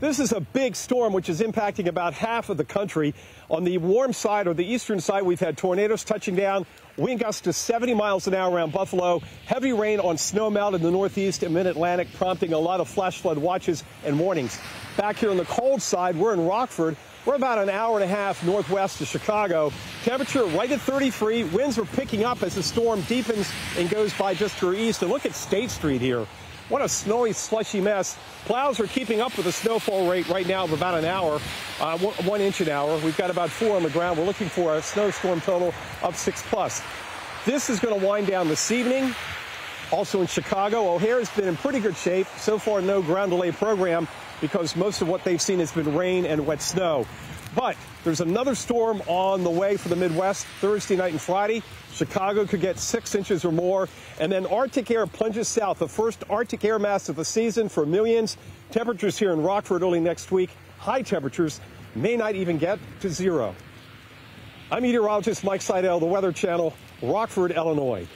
This is a big storm which is impacting about half of the country. On the warm side or the eastern side, we've had tornadoes touching down, wind gusts to 70 miles an hour around Buffalo, heavy rain on snowmelt in the northeast and mid-Atlantic, prompting a lot of flash flood watches and warnings. Back here on the cold side, we're in Rockford. We're about an hour and a half northwest of Chicago. Temperature right at 33. Winds are picking up as the storm deepens and goes by just to our east. And look at State Street here. What a snowy, slushy mess. Plows are keeping up with the snowfall rate right now of about an hour, uh, one, inch an hour. We've got about four on the ground. We're looking for a snowstorm total of six plus. This is going to wind down this evening. Also in Chicago, O'Hare's been in pretty good shape. So far, no ground delay program because most of what they've seen has been rain and wet snow. But there's another storm on the way for the Midwest Thursday night and Friday. Chicago could get six inches or more. And then Arctic air plunges south, the first Arctic air mass of the season for millions. Temperatures here in Rockford early next week, high temperatures may not even get to zero. I'm meteorologist Mike Seidel, the Weather Channel, Rockford, Illinois.